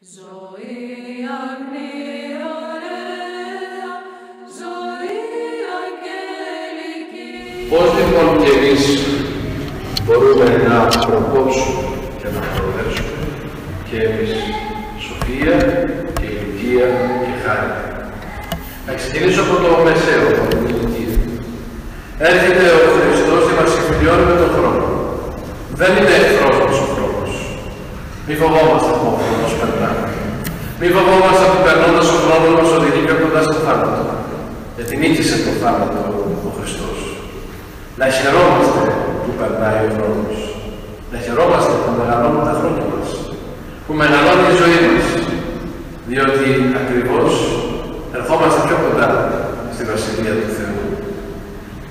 Ζωή αγνή ωραία, ζωή αγγελική. Πώς λοιπόν και εμείς μπορούμε να προκόψουμε και να προδέσουμε και εμείς σοφία και ηλικία και χάρη. Να ξεκινήσω από το μεσαίο, από την ηλικία. Έρχεται ο Χριστός και μας συμφιλιώνει με τον χρόνο. Δεν είναι εχθρός μας ο χρόνος. Μη φοβόμαστε που ο χρόνος περνάει. Μη φοβόμαστε που περνώντας ο χρόνος μας οδηγεί πιο κοντά στο θάνατο. Γιατί νίκησε το θάνατο ο Χριστός. Να χαιρόμαστε που περνάει ο χρόνος. Να χαιρόμαστε που μεγαλώνουν τα χρόνια μας. Που μεγαλώνει η ζωή μας. Διότι ακριβώς ερχόμαστε πιο κοντά στη Βασιλεία του Θεού.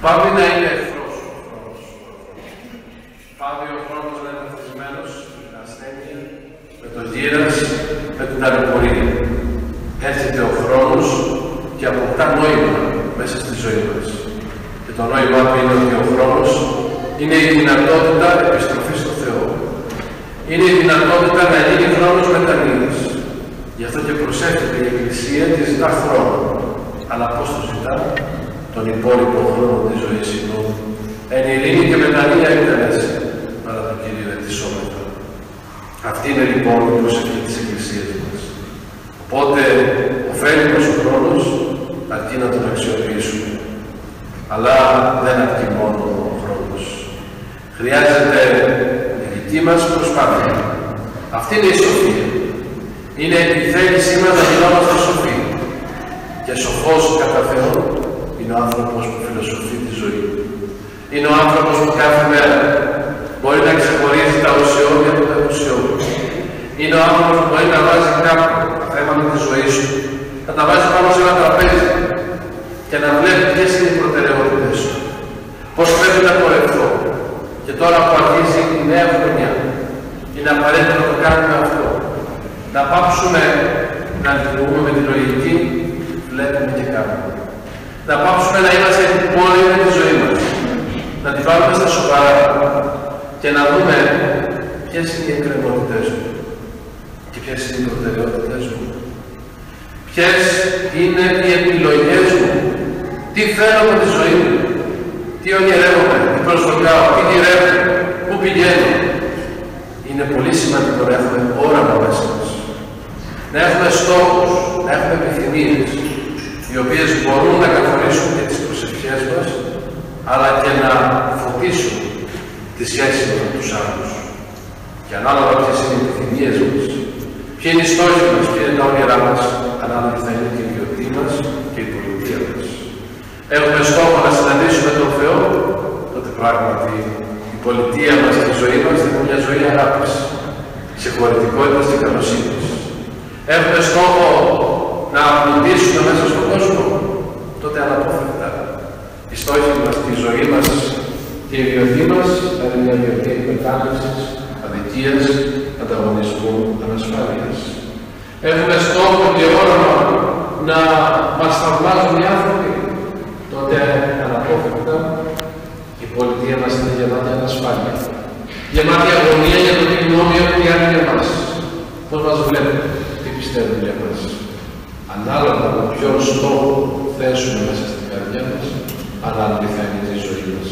Πάμε να είναι εχθρός ο χρόνος. Πάμε ο χρόνος να είναι εθισμένος με την ασθένεια, με το γύρας, με την ταλαιπωρία. Έρχεται ο χρόνος και αποκτά νόημα μέσα στη ζωή μας. Και το νόημα του είναι ότι ο χρόνος είναι η δυνατότητα επιστροφής στο Θεό. Είναι η δυνατότητα να γίνει χρόνος μετανοίας. Γι' αυτό και προσέχετε η Εκκλησία της ζητά χρόνο. Αλλά πώς το ζητά, τον υπόλοιπο χρόνο της ζωής ημών. Εν ειρήνη και μετανία εκτελέσει, παρά τον Κύριο ετησόμετρα. Αυτή είναι λοιπόν η προσευχή της Εκκλησίας μας. Οπότε, ωφέλει μας ο χρόνος, αρκεί να τον αξιοποιήσουμε. Αλλά δεν αρκεί μόνο ο χρόνος. Χρειάζεται η δική μας προσπάθεια. Αυτή είναι η σοφία. Είναι η θέλησή μας να γινόμαστε σοφοί. Και σοφός κατά Θεό είναι ο άνθρωπος που φιλοσοφεί τη ζωή. Είναι ο άνθρωπος που κάθε μέρα μπορεί να ξεχωρίζει τα ουσιώδη από τα ουσιώδη. Είναι ο άνθρωπος που μπορεί να βάζει κάπου τα θέματα της ζωής του, να τα βάζει πάνω σε ένα τραπέζι και να βλέπεις ποιες είναι οι προτεραιότητες του. Πώς πρέπει να πορευτώ. Και τώρα που αρχίζει η νέα χρονιά, είναι απαραίτητο να το κάνουμε αυτό. Να πάψουμε να λειτουργούμε με τη λογική, βλέπουμε και κάνουμε. Να πάψουμε να είμαστε μόνοι με τη ζωή μας. Να τη βάλουμε στα σοβαρά και να δούμε ποιες είναι οι εκκρεμότητες μου και ποιες είναι οι προτεραιότητες μου. Ποιες είναι οι επιλογές μου. Τι θέλω με τη ζωή μου. Τι ονειρεύομαι, τι προσδοκάω, τι γυρεύω, πού πηγαίνω. Είναι πολύ σημαντικό να έχουμε όραμα μέσα μας. Να έχουμε στόχους, να έχουμε επιθυμίες, οι οποίες μπορούν να καθορίσουν και τις προσευχές μας, αλλά και να φωτίσουν τη σχέση μας με τους άλλους. Και ανάλογα ποιες είναι οι επιθυμίες μας, ποιοι είναι οι στόχοι μας, ποια είναι τα όνειρά μας, ανάλογα θα είναι και η βιωτή μας και η πολιτεία μας. Έχουμε στόχο να συναντήσουμε τον Θεό, τότε πράγματι η πολιτεία μας και η ζωή μας θα είναι μια ζωή αγάπης, συγχωρητικότητας και καλοσύνης. Έχουμε στόχο να πλουτίσουμε μέσα στον κόσμο, τότε αναπόφευκτα. Οι στόχοι μας και η ζωή μας και η βιωτή μας θα είναι μια βιωτή εκμετάλλευσης, αδικίας, ανταγωνισμού, ανασφάλειας. Έχουμε στόχο και όραμα να μας θαυμάζουν οι άνθρωποι, τότε αναπόφευκτα η πολιτεία μας είναι γεμάτη ανασφάλεια. Γεμάτη αγωνία για το τι γνώμη έχουν οι άλλοι για μας. Πώς μας βλέπουν, τι πιστεύουν για μας. Ανάλογα με ποιον στόχο θέσουμε μέσα στην καρδιά μας, ανάλογη θα είναι η ζωή μας.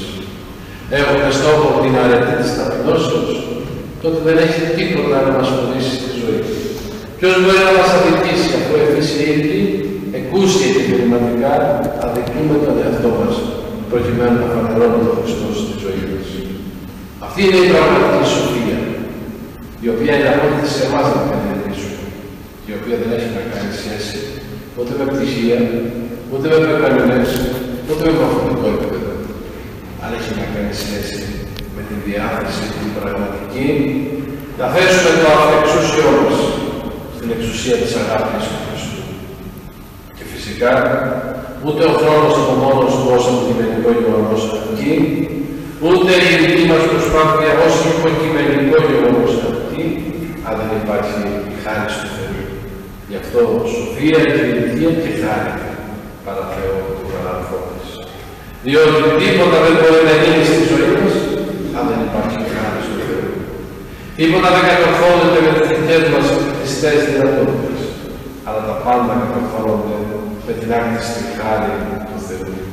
Έχουμε στόχο την αρετή της ταπεινώσεως, τότε δεν έχει τίποτα να μας φωνήσει στη ζωή. Ποιος μπορεί να μας αδικήσει, αφού εμείς οι ίδιοι, εκούσια και επιχειρηματικά, αδικούμε τον εαυτό μας, προκειμένου να φανερώνουμε τον Χριστό στη ζωή μας. Αυτή είναι η πραγματική σοφία, η οποία είναι απόλυτη σε εμάς να καλλιεργήσουμε, η οποία δεν έχει να κάνει σχέση ούτε με πτυχία, ούτε με πεπαλινές, ούτε με μορφωτικό επίπεδο, αλλά έχει να κάνει σχέση με την διάθεση την πραγματική να θέσουμε το αυτοεξούσιό μας στην εξουσία της αγάπης του Χριστού. Και φυσικά, ούτε ο χρόνος από μόνος του ως αντικειμενικό γεγονός αρκεί, ούτε η δική μας προσπάθεια ως υποκειμενικό γεγονός αρκεί, αν δεν υπάρχει η χάρη του Θεού. Γι' αυτό σοφία και ηλικία και χάρη παρά Θεό του παραλαμβάνεις. Διότι τίποτα δεν μπορεί να γίνει στη ζωή μας, αν δεν υπάρχει η χάρη του Θεού. Τίποτα δεν κατορθώνεται με τις δικές μας κλειστές δυνατότητες. Αλλά τα πάντα καταφέρονται με την άκτιστη χάρη του Θεού.